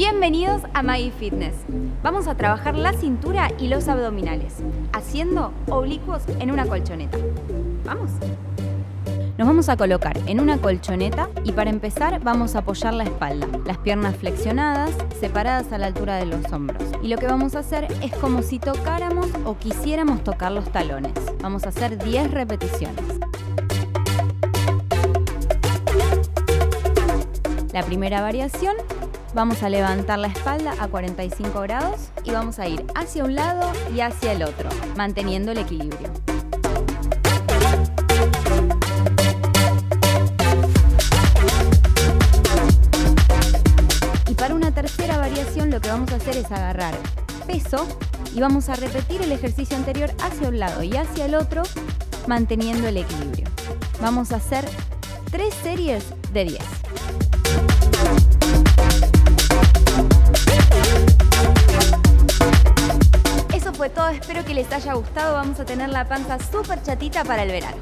Bienvenidos a Maggie Fitness. Vamos a trabajar la cintura y los abdominales, haciendo oblicuos en una colchoneta. ¿Vamos? Nos vamos a colocar en una colchoneta y para empezar vamos a apoyar la espalda, las piernas flexionadas, separadas a la altura de los hombros. Y lo que vamos a hacer es como si tocáramos o quisiéramos tocar los talones. Vamos a hacer 10 repeticiones. La primera variación, vamos a levantar la espalda a 45 grados y vamos a ir hacia un lado y hacia el otro, manteniendo el equilibrio. Y para una tercera variación lo que vamos a hacer es agarrar peso y vamos a repetir el ejercicio anterior hacia un lado y hacia el otro, manteniendo el equilibrio. Vamos a hacer tres series de 10. Fue todo, espero que les haya gustado. Vamos a tener la panza súper chatita para el verano.